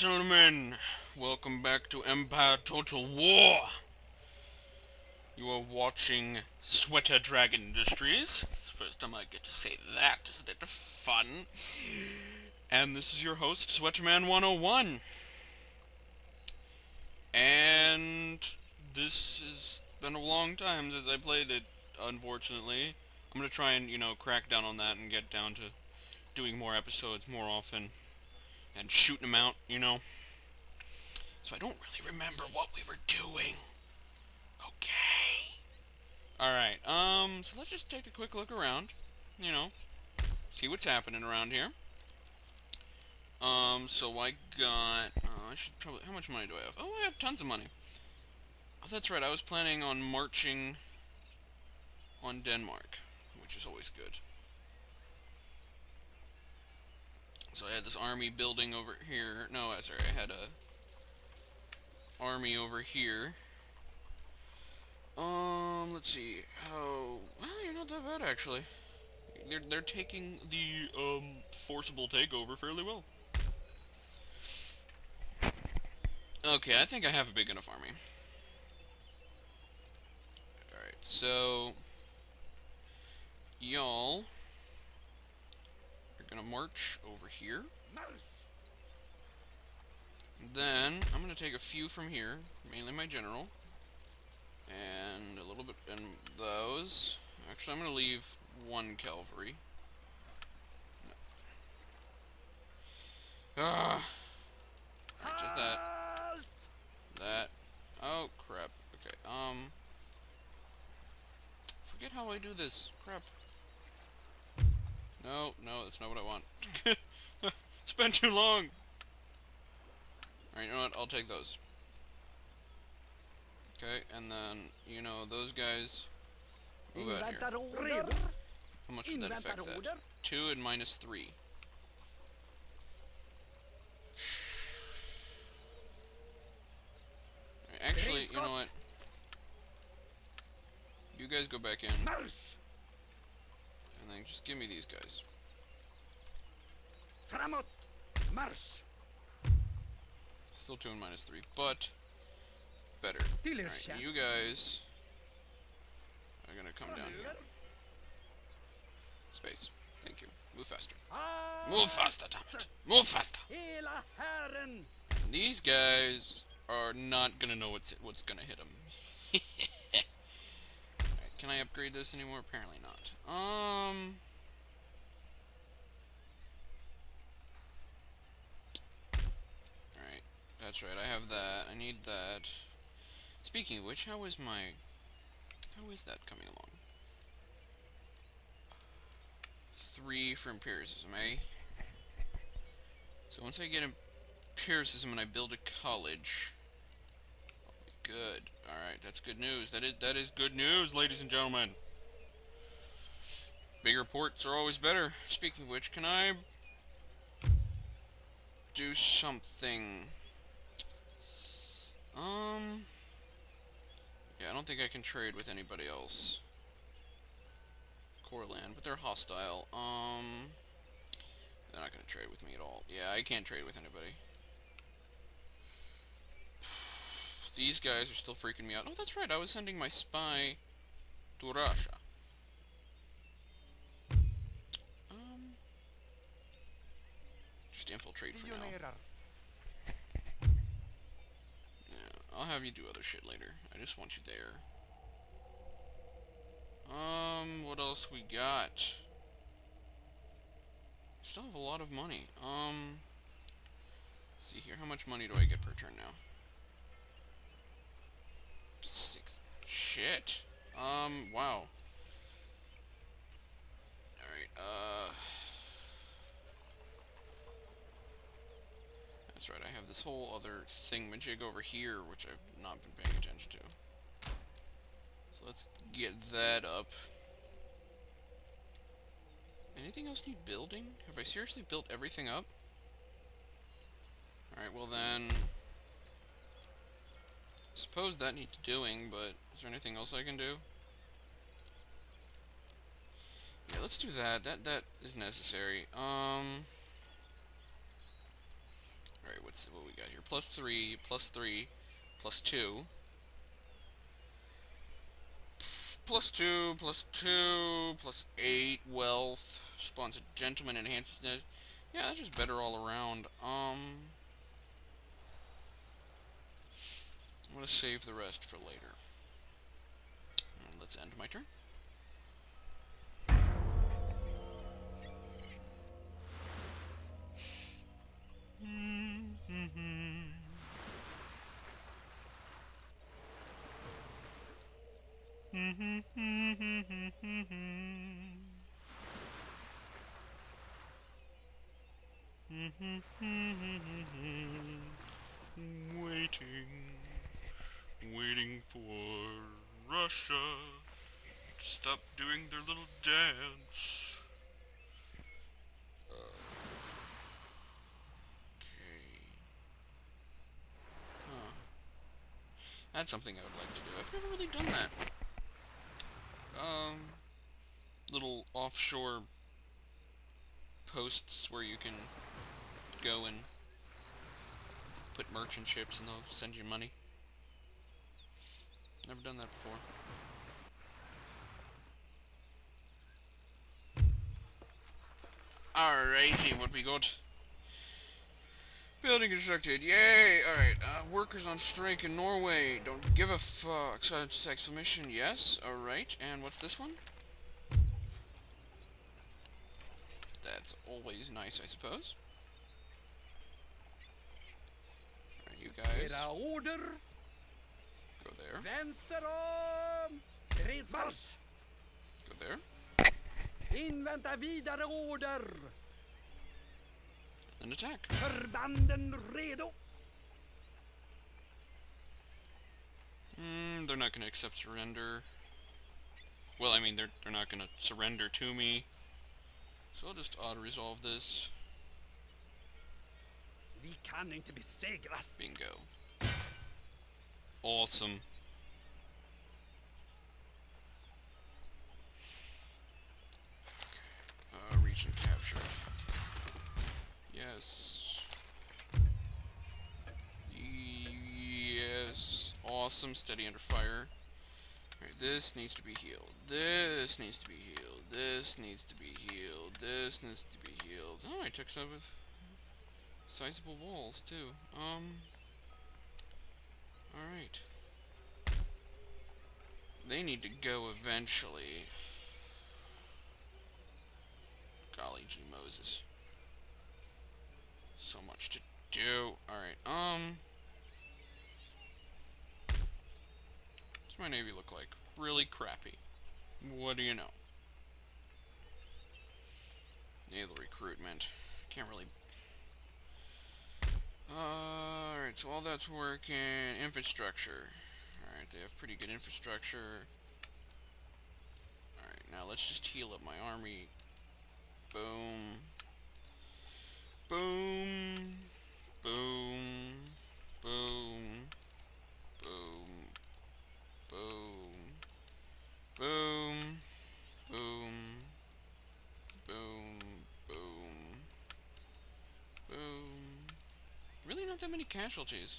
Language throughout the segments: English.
gentlemen. Welcome back to Empire Total War. You are watching Sweater Dragon Industries. It's the first time I get to say that. Isn't it fun? And this is your host, Sweaterman 101. And this has been a long time since I played it, unfortunately. I'm gonna try and, you know, crack down on that and get down to doing more episodes more often and shooting them out, you know. So I don't really remember what we were doing. Okay. Alright, um, so let's just take a quick look around, you know, see what's happening around here. Um, so I got, uh, I should probably, how much money do I have? Oh, I have tons of money. Oh, that's right, I was planning on marching on Denmark, which is always good. So I had this army building over here. No, sorry, I had a army over here. Um, let's see. How? Well, you're not that bad actually. They're they're taking the um forcible takeover fairly well. Okay, I think I have a big enough army. Alright, so... Y'all gonna march over here. Then, I'm gonna take a few from here, mainly my general. And a little bit in those. Actually, I'm gonna leave one cavalry. No. Ah! Just that. That. Oh, crap. Okay, um... Forget how I do this. Crap. No, no, that's not what I want. it's been too long! Alright, you know what? I'll take those. Okay, and then, you know, those guys... Move out here. How much did that affect that? 2 and minus 3. Actually, you know what? You guys go back in. And just give me these guys. Framot! Marsch! Still 2 and minus 3, but better. Alright, you guys are gonna come down here. Space. Thank you. Move faster. Move faster, damn it. Move faster. These guys are not gonna know what's what's gonna hit them. Can I upgrade this anymore? Apparently not. Um. Alright, that's right. I have that. I need that. Speaking of which, how is my how is that coming along? Three for empiricism, eh? So once I get empiricism and I build a college, Good. Alright, that's good news. That is that is good news, ladies and gentlemen. Big reports are always better. Speaking of which, can I do something? Um Yeah, I don't think I can trade with anybody else. Courland, but they're hostile. Um they're not gonna trade with me at all. Yeah, I can't trade with anybody. These guys are still freaking me out. Oh, that's right. I was sending my spy to Russia. Um, just infiltrate for now. Yeah, I'll have you do other shit later. I just want you there. Um, what else we got? Still have a lot of money. Um, see here. How much money do I get per turn now? Six. Shit. Um, wow. Alright, uh... That's right, I have this whole other thingamajig over here, which I've not been paying attention to. So let's get that up. Anything else need building? Have I seriously built everything up? Alright, well then suppose that needs doing, but is there anything else I can do? Yeah, let's do that. That that is necessary. Um Alright, what's what we got here? Plus three, plus three, plus two. Plus two, plus two, plus eight, wealth, spawns a gentleman, enhances. Yeah, that's just better all around. Um, I'm gonna save the rest for later. And let's end my turn. Waiting, waiting for Russia to stop doing their little dance. Okay. Huh. That's something I would like to do. I've never really done that. Um, little offshore posts where you can go and put merchant ships and they'll send you money. Never done that before. Alrighty, what we got? Building constructed, yay! Alright, uh, workers on strike in Norway, don't give a fuck. So it's exclamation, yes, alright, and what's this one? That's always nice, I suppose. Alright, you guys. Go there, Vänster om. Go there, Invänta vidare order. and attack. Förbanden redo. Hmm, they're not gonna accept surrender. Well, I mean, they're, they're not gonna surrender to me. So I'll just auto-resolve this. Vi kan inte besegras. Bingo. Awesome. Uh, reach and capture. Yes. Yes. Awesome. Steady under fire. Alright, this needs to be healed. This needs to be healed. This needs to be healed. This needs to be healed. Oh, I took some with sizable walls, too. Um... Alright. They need to go eventually. Golly gee Moses. So much to do. Alright, um... What's my navy look like? Really crappy. What do you know? Naval recruitment. Can't really uh, Alright, so all that's working. Infrastructure. Alright, they have pretty good infrastructure. Alright, now let's just heal up my army. Boom. Boom. Boom. Boom. Boom. Boom. Boom. Boom. Boom. Boom. Boom. Really not that many casualties.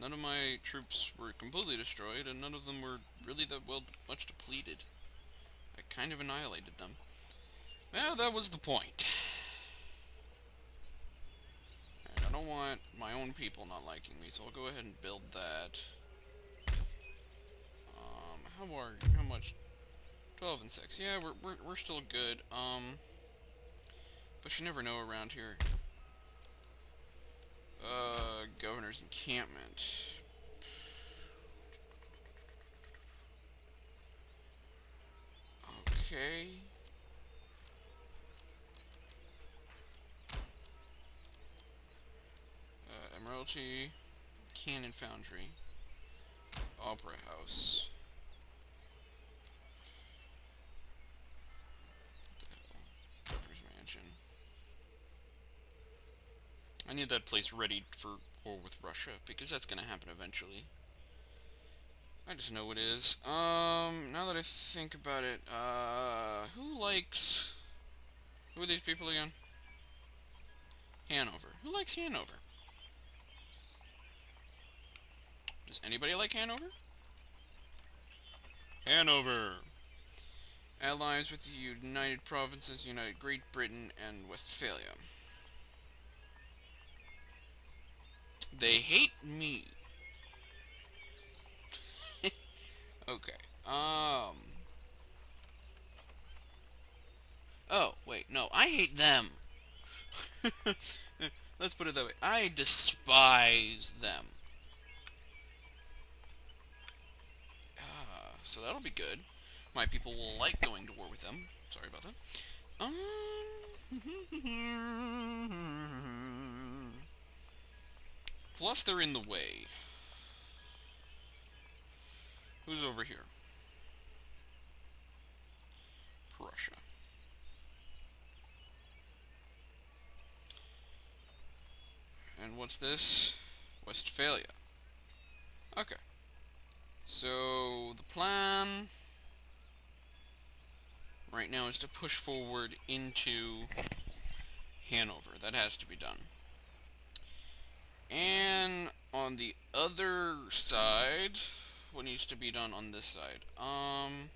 None of my troops were completely destroyed, and none of them were really that well much depleted. I kind of annihilated them. Well, that was the point. I don't want my own people not liking me, so I'll go ahead and build that. Um, how are how much? 12 and 6. Yeah, we're, we're, we're still good. Um, but you never know around here. Uh, governor's encampment. Okay. Uh, Admiralty, Cannon Foundry, Opera House. What the hell? Governor's Mansion. I need that place ready for war with Russia, because that's gonna happen eventually. I just know it is. Um, now that I think about it, uh, who likes... Who are these people again? Hanover. Who likes Hanover? Does anybody like Hanover? Hanover! Allies with the United Provinces, United Great Britain, and Westphalia. They hate me. okay. Um. Oh, wait, no, I hate them. Let's put it that way. I despise them. Ah, so that'll be good. My people will like going to war with them. Sorry about that. Um... Plus they're in the way. Who's over here? Prussia. And what's this? Westphalia. Okay. So, the plan right now is to push forward into Hanover. That has to be done. And on the other side, what needs to be done on this side? Um,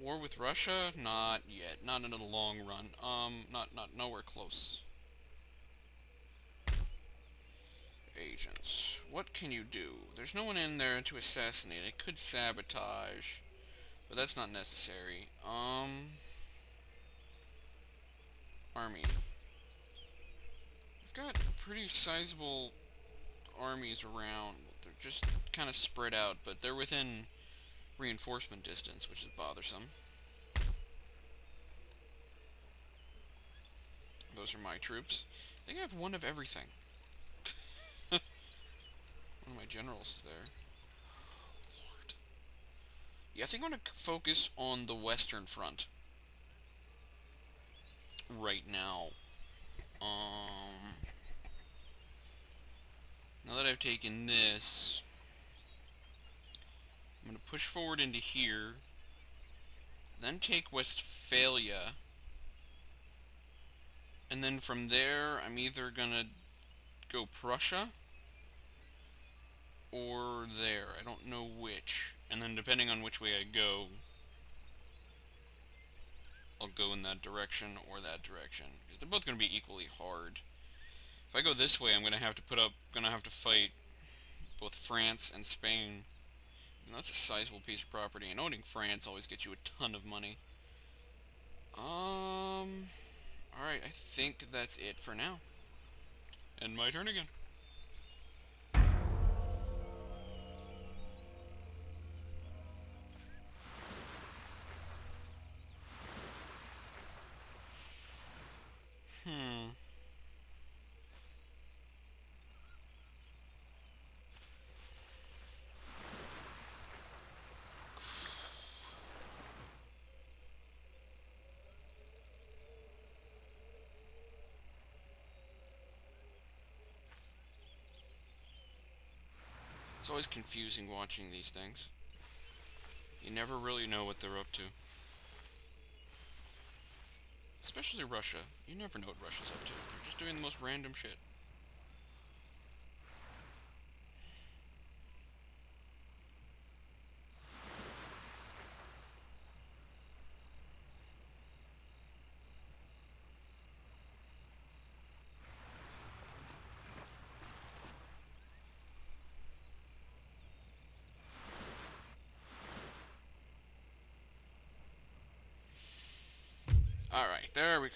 war with Russia? Not yet. Not in the long run. Um, not not nowhere close. Agents. What can you do? There's no one in there to assassinate. It could sabotage, but that's not necessary. Um, army. I've got pretty sizable armies around. They're just kind of spread out, but they're within reinforcement distance, which is bothersome. Those are my troops. I think I have one of everything. one of my generals is there. Lord. Yeah, I think I'm going to focus on the western front. Right now. Um... Now that I've taken this, I'm going to push forward into here, then take Westphalia, and then from there I'm either going to go Prussia or there. I don't know which. And then depending on which way I go, I'll go in that direction or that direction. They're both going to be equally hard. If I go this way, I'm going to have to put up, going to have to fight both France and Spain. And that's a sizable piece of property, and owning France always gets you a ton of money. Um, alright, I think that's it for now. And my turn again. Always confusing watching these things. You never really know what they're up to. Especially Russia. You never know what Russia's up to. They're just doing the most random shit. Alright, there we go.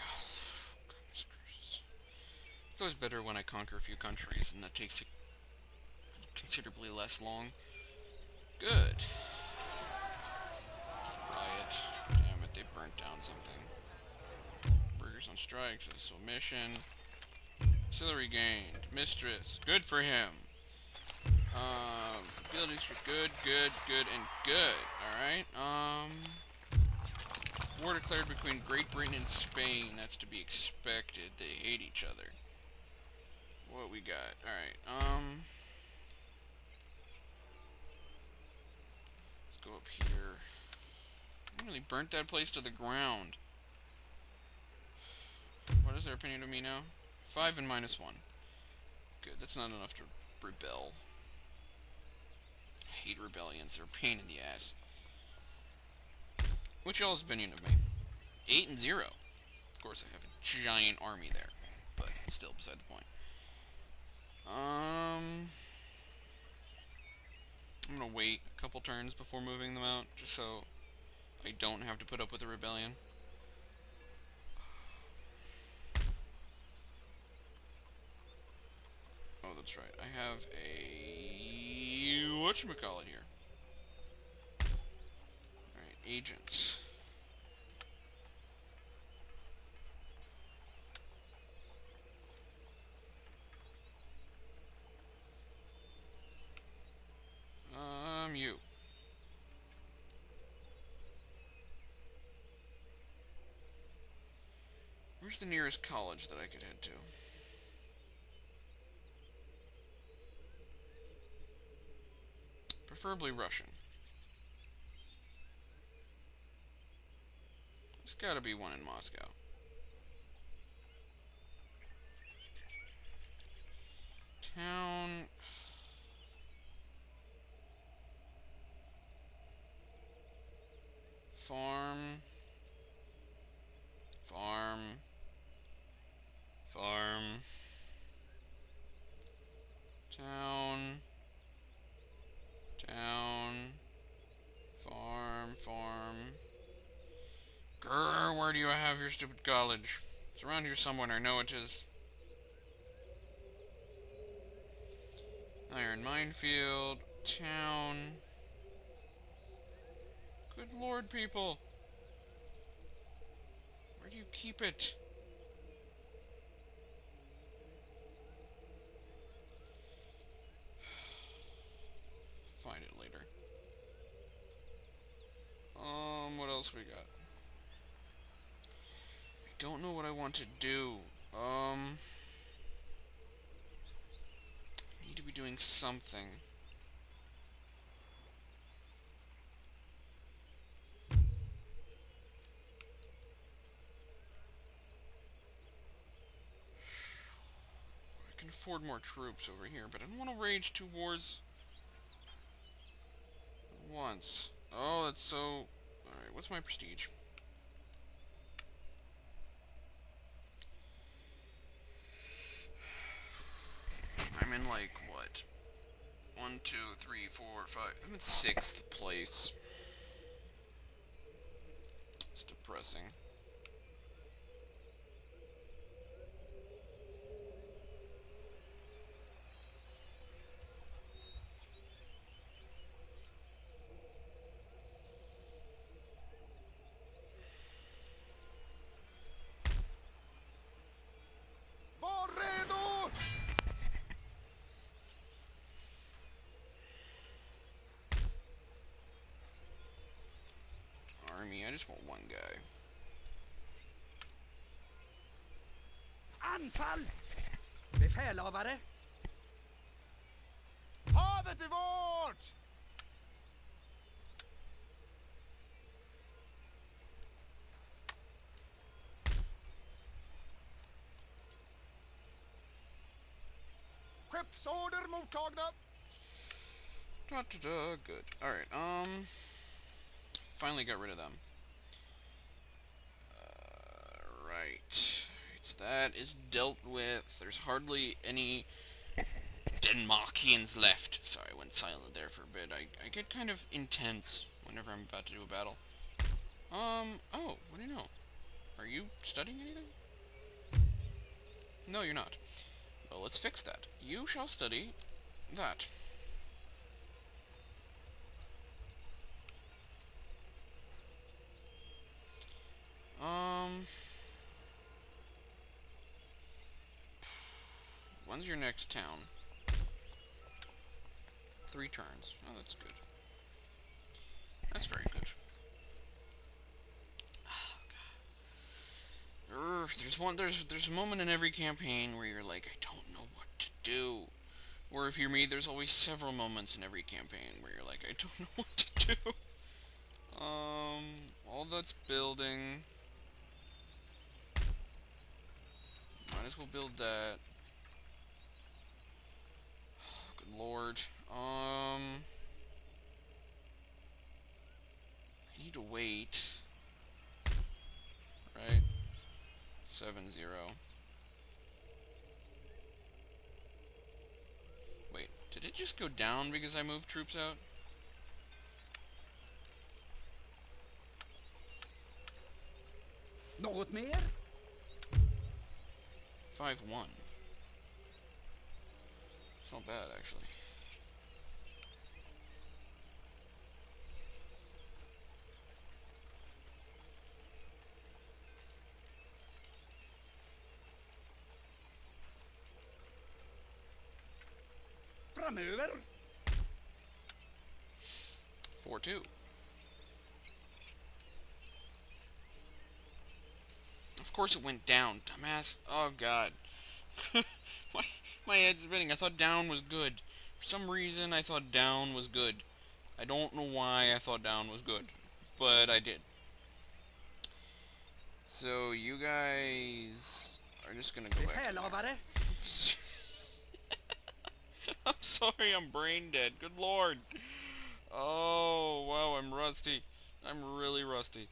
It's always better when I conquer a few countries, and that takes considerably less long. Good. Riot. Damn it, they burnt down something. Burgers on strike, so mission. Auxiliary gained. Mistress. Good for him. Um, abilities for good, good, good, and good. Alright, um... War declared between Great Britain and Spain. That's to be expected. They hate each other. What we got? Alright, um... Let's go up here. I really burnt that place to the ground. What is their opinion of me now? Five and minus one. Good, that's not enough to rebel. I hate rebellions, they're a pain in the ass. What's y'all's opinion of me? Eight and zero. Of course I have a giant army there, but still beside the point. Um... I'm gonna wait a couple turns before moving them out, just so I don't have to put up with a rebellion. Oh, that's right. I have a... whatchamacallit here. Agents. Um, you. Where's the nearest college that I could head to? Preferably Russian. There's gotta be one in Moscow. Town... Farm... Farm... Farm... Town... Town... Farm, farm... Grr, where do you have your stupid college? It's around here somewhere, I know it is. Iron minefield, town... Good lord, people! Where do you keep it? Find it later. Um, what else we got? Don't know what I want to do. Um... I need to be doing something. I can afford more troops over here, but I don't want to rage two wars once. Oh, that's so... Alright, what's my prestige? I'm like, what? One, two, three, four, five... I'm in sixth place. It's depressing. Var redo! Army, I just want one guy. Anfall! Befälhavare! Havet är vårt! Skeppsorder mottagna! Da, da, da, good. Alright, um... Finally got rid of them. Uh, right. Right, that is dealt with. There's hardly any Denmarkians left. Sorry, I went silent there for a bit. I, I get kind of intense whenever I'm about to do a battle. Um, oh, what do you know? Are you studying anything? No, you're not. Well, let's fix that. You shall study that. Um... When's your next town? Three turns. Oh, that's good. That's very good. Oh, God. Urgh, there's one. There's there's a moment in every campaign where you're like, I don't know what to do. Or if you're me, there's always several moments in every campaign where you're like, I don't know what to do. Um, all that's building. Might as well build that. Good lord. Um... I need to wait. Right? 7-0. Wait, did it just go down because I moved troops out? Något mer? 5-1. It's not bad, actually. Framöver? 4-2. Of course it went down, dumbass. Oh god. my, my head's spinning. I thought down was good. For some reason, I thought down was good. I don't know why I thought down was good. But I did. So, you guys are just gonna go back. I'm sorry I'm brain dead. Good lord. Oh, wow, I'm rusty. I'm really rusty.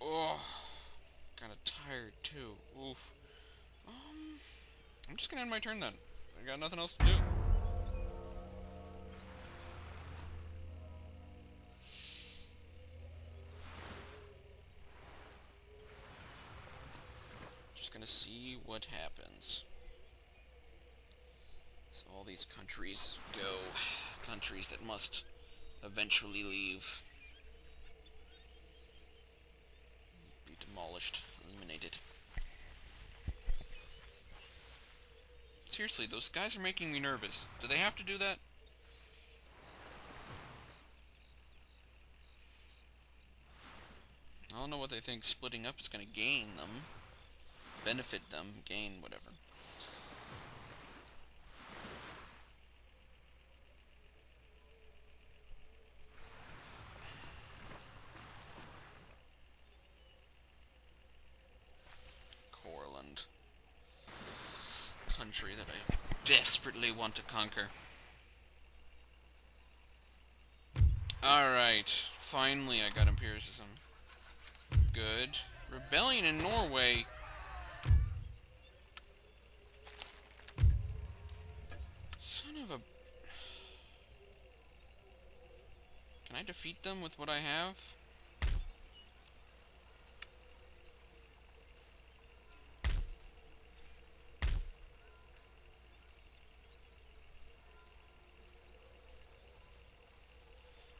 Oh, kind of tired, too. Oof. I'm just gonna end my turn then. I got nothing else to do. Just gonna see what happens. So all these countries go. Countries that must eventually leave. Be demolished, eliminated. Seriously, those guys are making me nervous. Do they have to do that? I don't know what they think splitting up is going to gain them. Benefit them, gain whatever. Courland. Country that I desperately want to conquer. Alright, finally I got empiricism. Good. Rebellion in Norway. Son of a... Can I defeat them with what I have?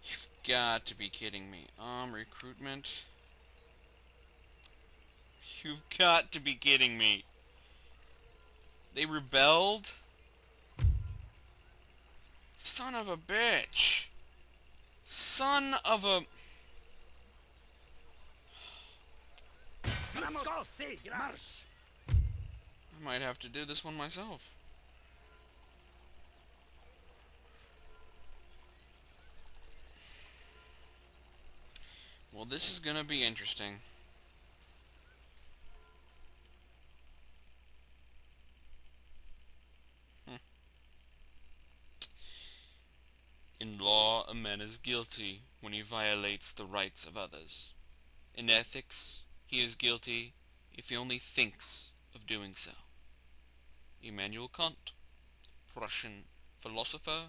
You've got to be kidding me. Um, recruitment. You've got to be kidding me. They rebelled? Son of a bitch. Son of a... Framåt! Segrar! Marsch! I might have to do this one myself. Well, this is gonna be interesting. Hmm. In law, a man is guilty when he violates the rights of others. In ethics, he is guilty if he only thinks of doing so. Immanuel Kant, Prussian philosopher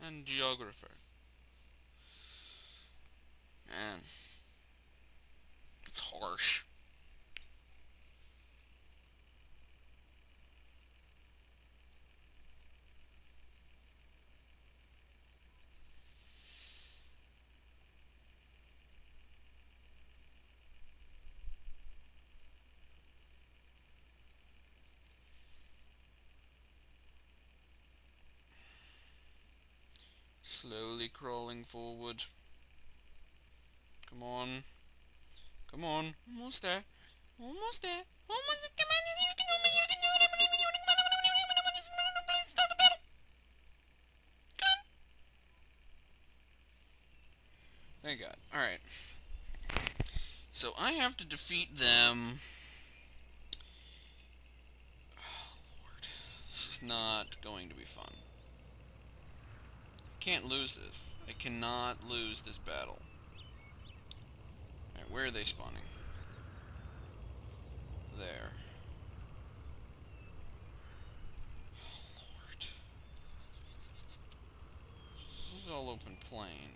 and geographer. Man, it's harsh. Slowly crawling forward. Come on. Come on. Almost there. Almost there. Almost there. Come on. You can do it. You can do it. I believe you. Come on. I believe you. Come on. It's not a place. Stop the battle. Come. Thank God. Alright. So I have to defeat them Oh, Lord. This is not going to be fun. I Can't lose this. I cannot lose this battle. Alright, where are they spawning? There. Oh, Lord. This is all open plain.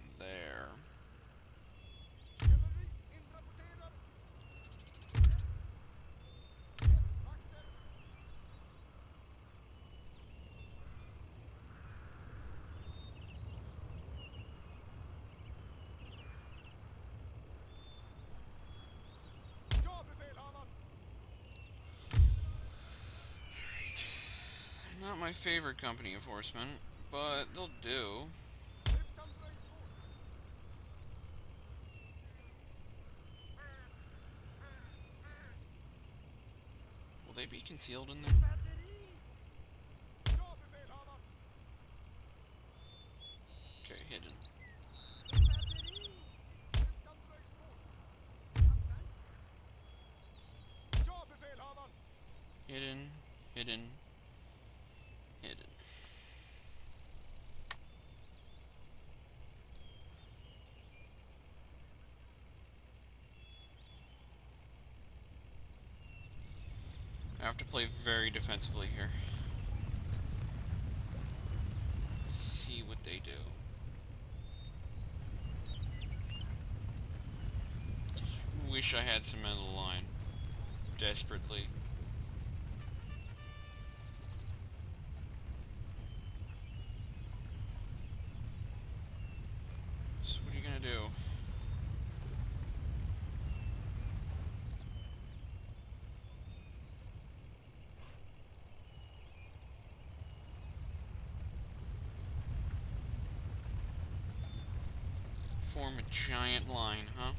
My favorite company of horsemen, but they'll do. Will they be concealed in there? Okay, hidden. Hidden, hidden. I have to play very defensively here. See what they do. Wish I had some men of the line. Desperately. So what are you gonna do? Form a giant line, huh?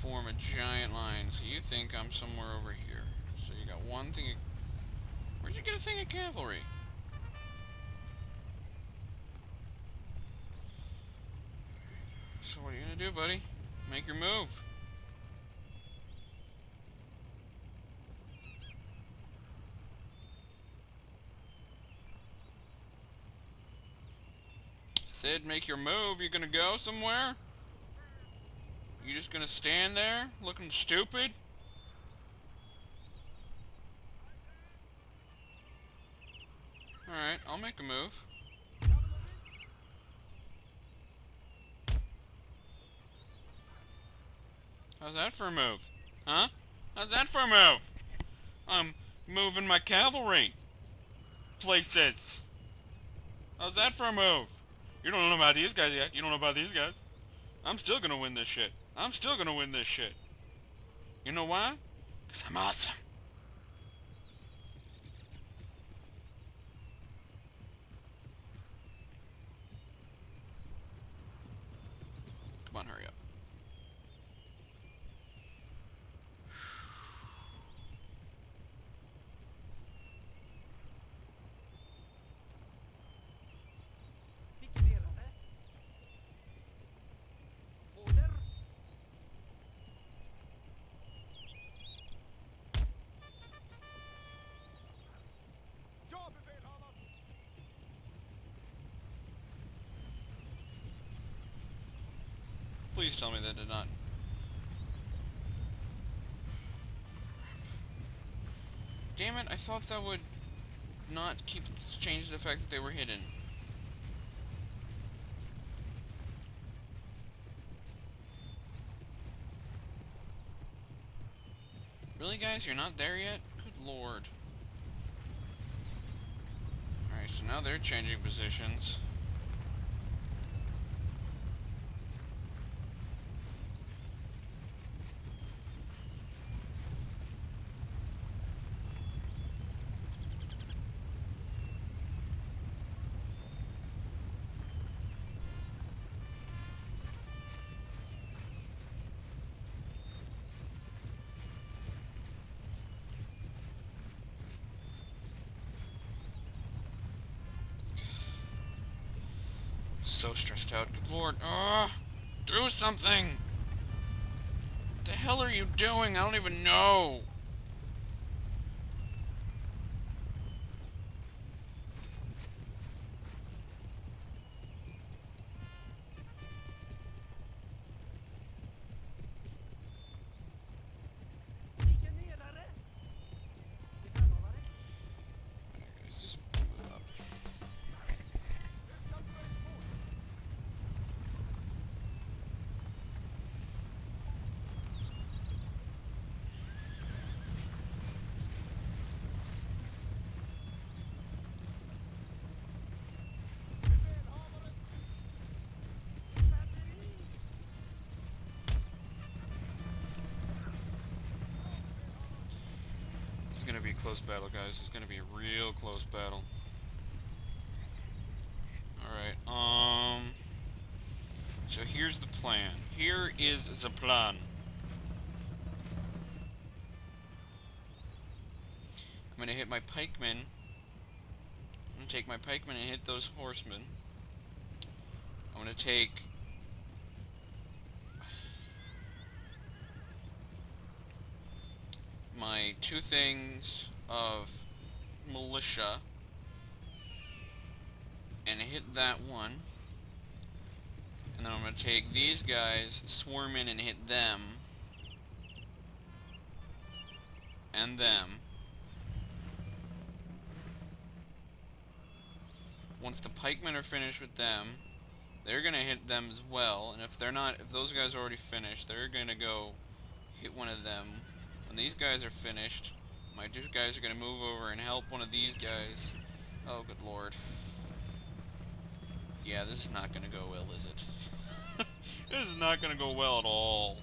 Form a giant line. So you think I'm somewhere over here. So you got one thing. Where'd you get a thing of cavalry? So what are you gonna do, buddy? Make your move. Make your move. You gonna go somewhere? You just gonna stand there looking stupid? Alright, I'll make a move. How's that for a move? Huh? How's that for a move? I'm moving my cavalry places. How's that for a move? You don't know about these guys yet. You don't know about these guys. I'm still gonna win this shit. I'm still gonna win this shit. You know why? Because I'm awesome. Come on, hurry up. Please tell me that did not. Damn it, I thought that would not keep change the fact that they were hidden. Really guys, you're not there yet? Good lord. Alright, so now they're changing positions. So stressed out. Good lord. Ugh! Do something! What the hell are you doing? I don't even know. is gonna be a close battle, guys. It's gonna be a real close battle. Alright, um... So here's the plan. Here is the plan. I'm gonna hit my pikemen. I'm gonna take my pikemen and hit those horsemen. I'm gonna take my two things of militia and hit that one. And then I'm going to take these guys, swarm in and hit them. And them. Once the pikemen are finished with them, they're going to hit them as well. And if they're not, if those guys are already finished, they're going to go hit one of them. When these guys are finished, my two guys are going to move over and help one of these guys. Oh, good lord. Yeah, this is not going to go well, is it? this is not going to go well at all.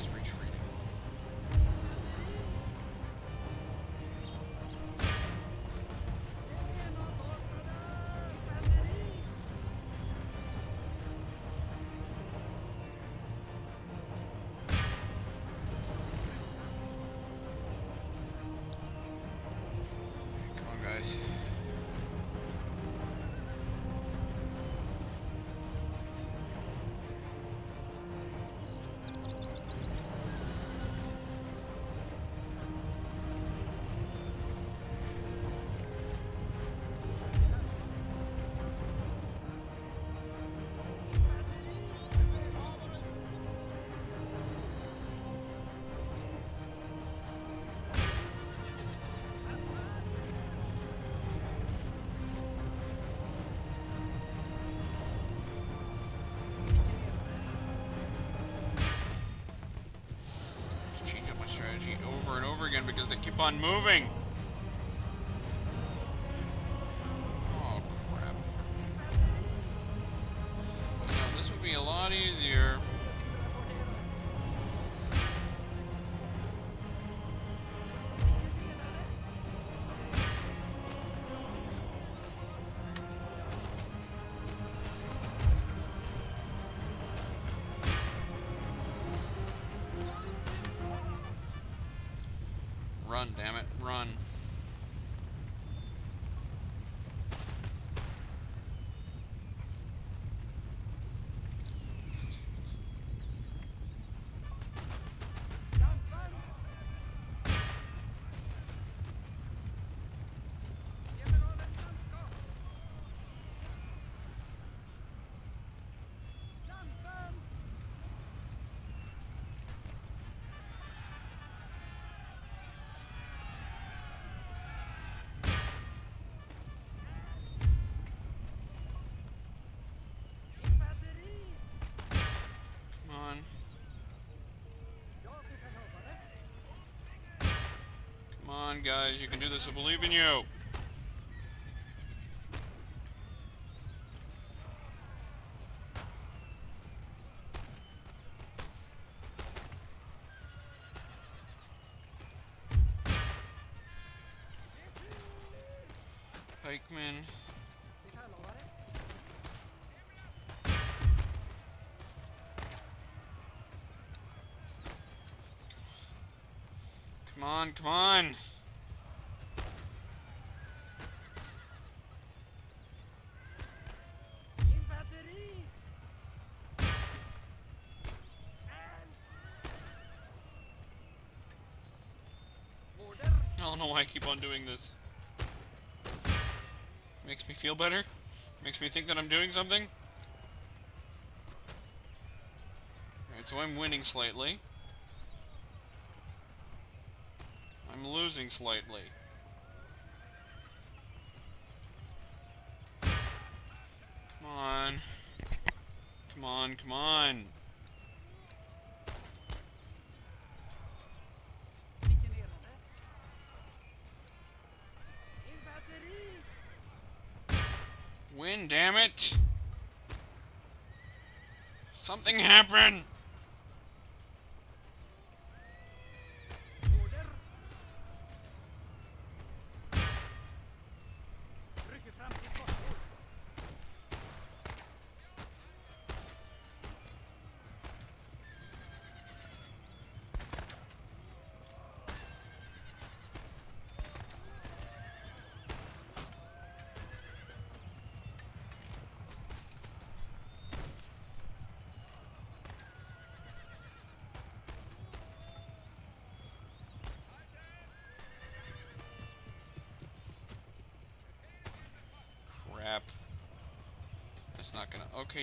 Are retreating. Come on, guys. Over and over again because they keep on moving. On, guys, you can do this. I believe in you. Pikeman. Come on, come on. Know why I keep on doing this. Makes me feel better. Makes me think that I'm doing something. Alright, so I'm winning slightly. I'm losing slightly. Come on. Come on, come on. Damn it! Something happened!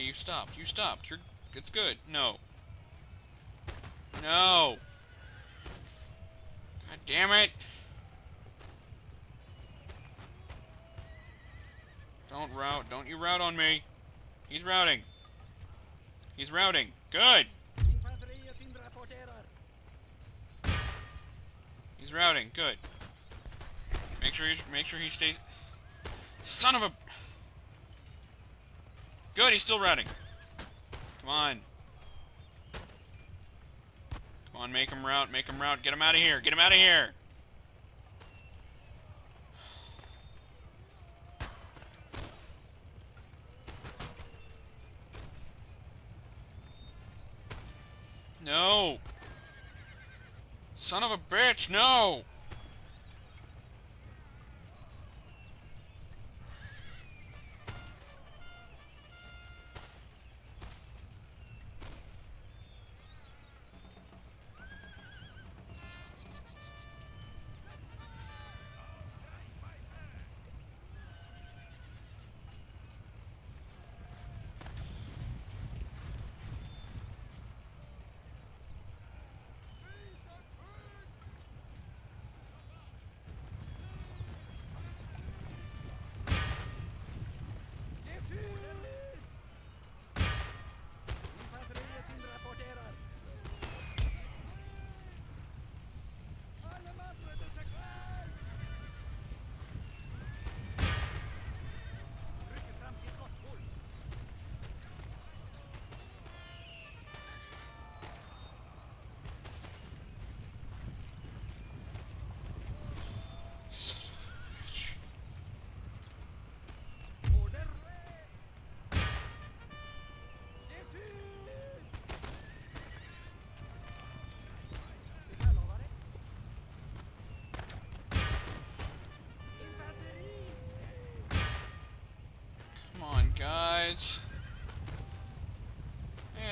You stopped. You stopped. You're... It's good. No. No! God damn it! Don't rout. Don't you rout on me. He's routing. He's routing. Good! He's routing. Good. Make sure he make sure he stays. Son of a. Good. He's still routing. Come on. Come on. Make him rout. Make him rout. Get him out of here. Get him out of here. No. Son of a bitch. No.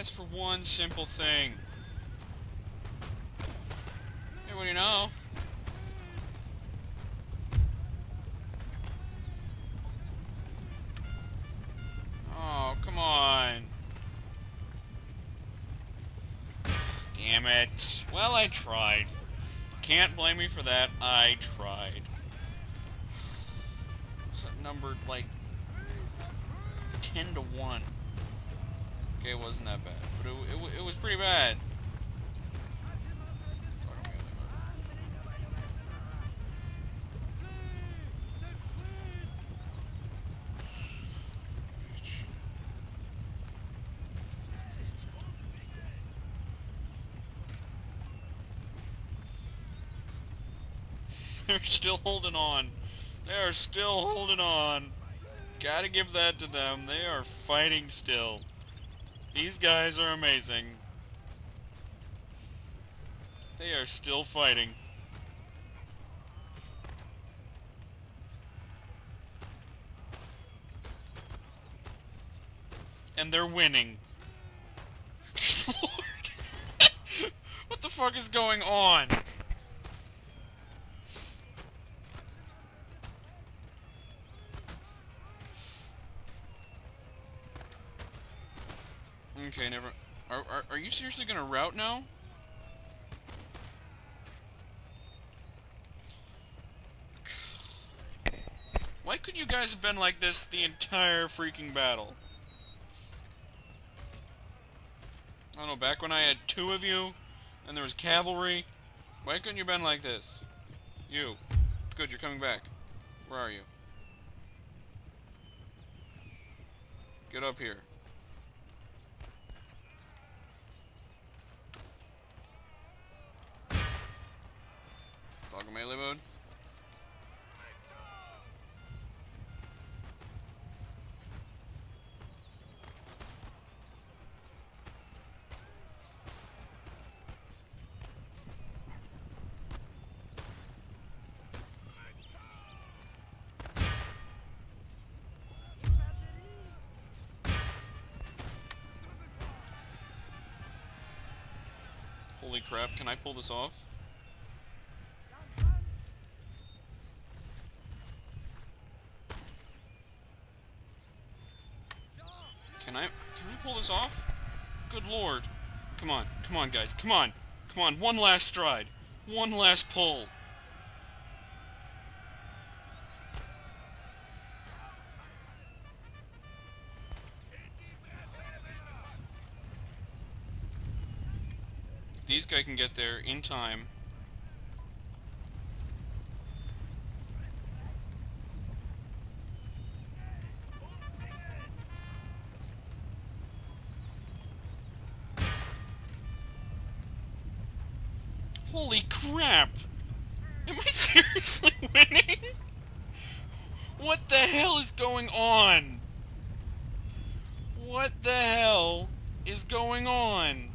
Ask for one simple thing. Hey, what do you know? Oh, come on. Damn it. Well, I tried. Can't blame me for that. I tried. So numbered like 10 to 1. Okay, it wasn't that bad, but it, it, it was pretty bad. They're still holding on. They are still holding on. Gotta give that to them. They are fighting still. These guys are amazing. They are still fighting. And they're winning. What the fuck is going on? You seriously gonna rout now? Why couldn't you guys have been like this the entire freaking battle? I don't know, back when I had two of you, and there was cavalry, why couldn't you have been like this? You. Good, you're coming back. Where are you? Get up here. Melee mode. Holy crap, can I pull this off? Can I can I pull this off? Good lord. Come on, come on guys, come on. Come on, one last stride. One last pull. These guys can get there in time. Holy crap! Am I seriously winning? What the hell is going on? What the hell is going on?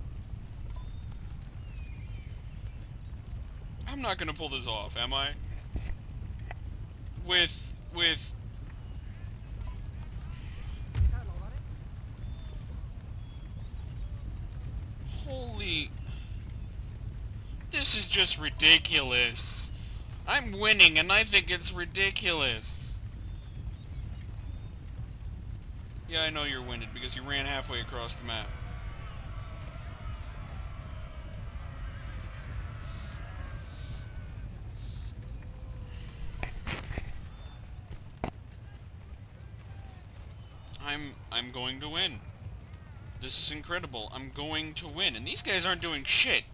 I'm not gonna pull this off, am I? With, with... Holy... This is just ridiculous. I'm winning and I think it's ridiculous. Yeah, I know you're winning because you ran halfway across the map. I'm I'm going to win. This is incredible. I'm going to win. And these guys aren't doing shit.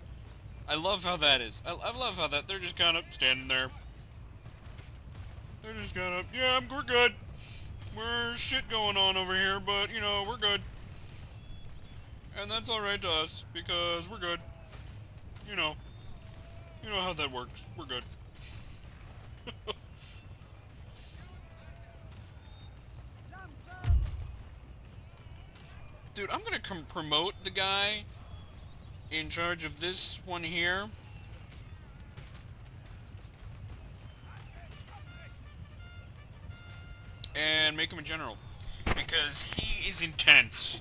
I love how that is. I, I love how that they're just kind of standing there. They're just kind of, yeah, we're good. We're shit going on over here, but you know, we're good. And that's alright to us, because we're good. You know. You know how that works. We're good. Dude, I'm gonna come promote the guy in charge of this one here. And make him a general. Because he is intense.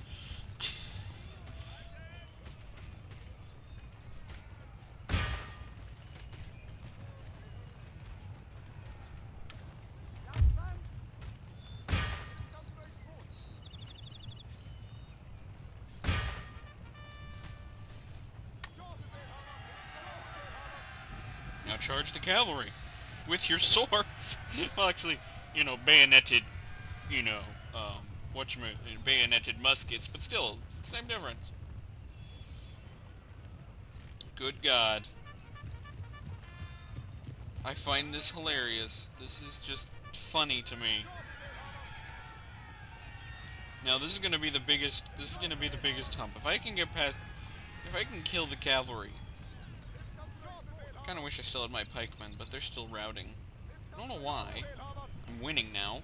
Cavalry with your swords. well, actually, you know, bayoneted, you know, um, what you bayoneted muskets, but still, same difference. Good God. I find this hilarious. This is just funny to me. Now this is gonna be the biggest, this is gonna be the biggest hump. If I can get past, if I can kill the cavalry, Kinda wish I still had my pikemen, but they're still routing. I don't know why. I'm winning now.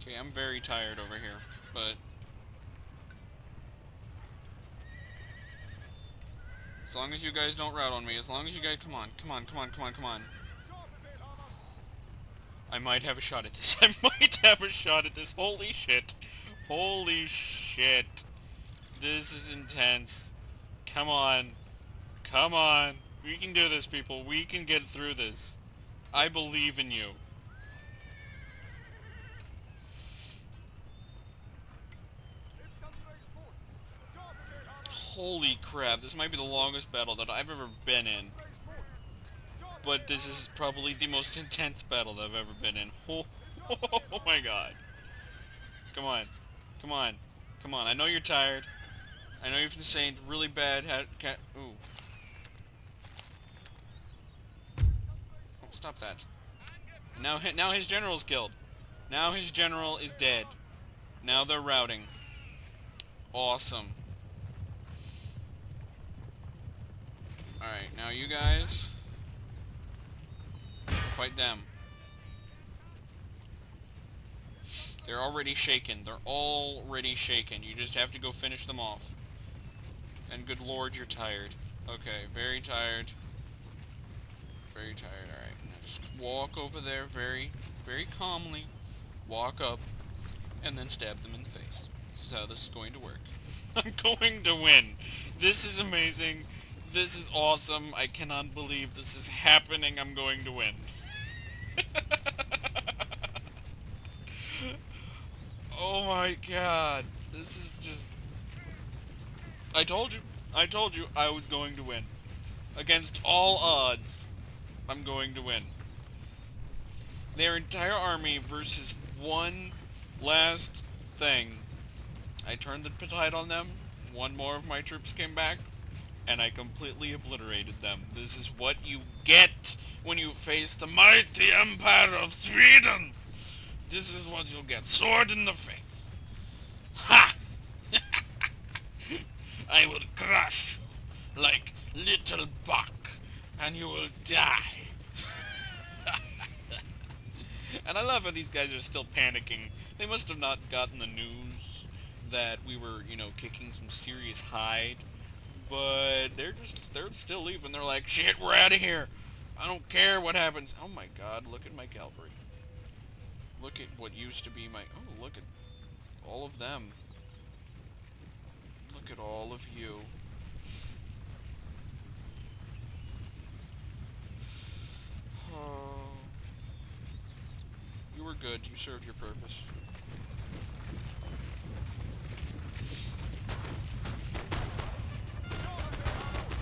Okay, I'm very tired over here, but... As long as you guys don't rout on me, as long as you guys... Come on, come on, come on, come on, come on. I might have a shot at this. I might have a shot at this. Holy shit. Holy shit. This is intense. Come on. Come on. We can do this, people. We can get through this. I believe in you. Holy crap, this might be the longest battle that I've ever been in. But this is probably the most intense battle that I've ever been in. Oh, oh my god. Come on. Come on. Come on. I know you're tired. I know you've been saying really bad ha cat ooh. Oh, stop that. Now now his general's killed. Now his general is dead. Now they're routing. Awesome. Alright, now you guys fight them. They're already shaken. They're already shaken. You just have to go finish them off. And good lord, you're tired. Okay, very tired. Very tired, alright. Just walk over there very, very calmly. Walk up. And then stab them in the face. This is how this is going to work. I'm going to win. This is amazing. This is awesome. I cannot believe this is happening. I'm going to win. oh my god. This is just... I told you. I told you I was going to win. Against all odds, I'm going to win. Their entire army versus one last thing. I turned the tide on them. One more of my troops came back. And I completely obliterated them. This is what you get when you face the mighty Empire of Sweden. This is what you'll get. Sword in the face. Ha! I will crush you like little buck, and you will die. and I love how these guys are still panicking. They must have not gotten the news that we were, you know, kicking some serious hide. But they're just, they're still leaving. They're like, shit, we're out of here. I don't care what happens. Oh my god, look at my cavalry. Look at what used to be my, oh, look at all of them. Look at all of you. Oh. You were good. You served your purpose.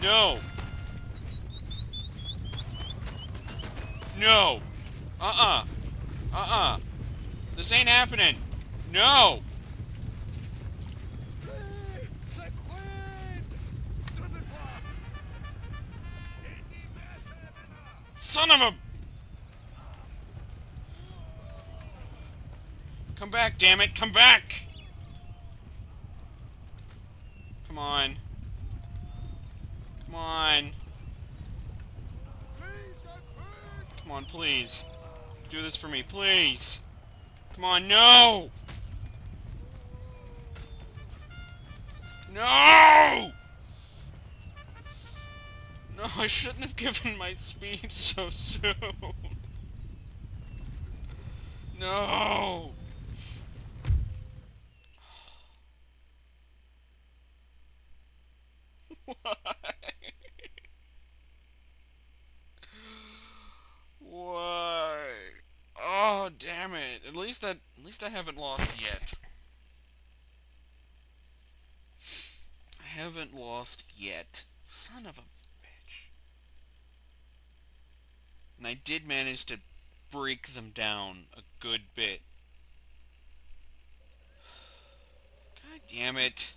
No! No! Uh-uh! Uh-uh! This ain't happening! No! Son of a... Come back, damn it! Come back! Come on. Come on. Please, Herr König. Come on, please. Do this for me, please. Come on, no! No! No, I shouldn't have given my speed so soon. No! Why? Why? Oh, damn it. At least that at least I haven't lost yet. I haven't lost yet. Son of a bitch. And I did manage to break them down a good bit. God damn it.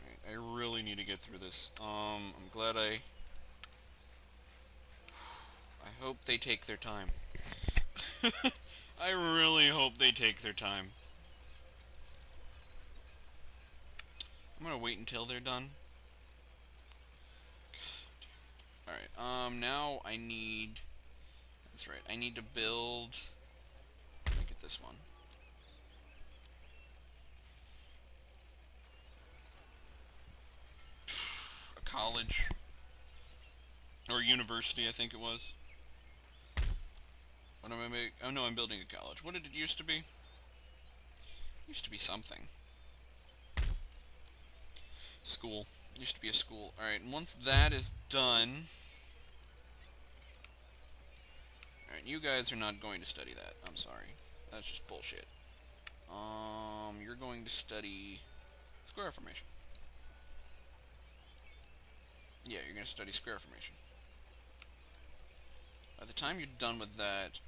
Alright, I really need to get through this. Um, I'm glad I... I hope they take their time. I really hope they take their time. I'm gonna wait until they're done. Alright, um, now I need... That's right, I need to build... Let me get this one. A college. Or university, I think it was. What am I make? Oh no, I'm building a college. What did it used to be? used to be something. School. used to be a school. Alright, and once that is done... Alright, you guys are not going to study that. I'm sorry. That's just bullshit. Um, you're going to study square formation. Yeah, you're going to study square formation. By the time you're done with that,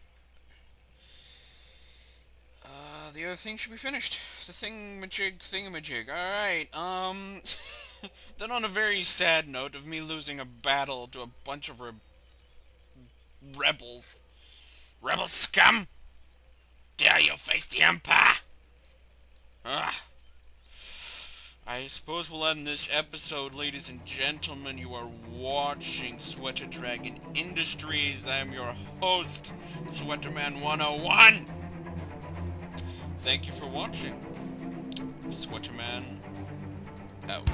uh, the other thing should be finished. The thingamajig thingamajig. Alright, um... then on a very sad note of me losing a battle to a bunch of re rebels. Rebel scum! Dare you face the Empire! Ugh. I suppose we'll end this episode, ladies and gentlemen. You are watching Sweater Dragon Industries. I am your host, Sweaterman 101. Thank you for watching. Sweaterman out.